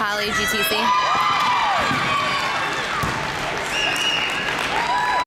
Holly GTC.